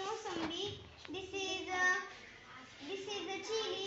Mosambi. This is uh, this is the chili.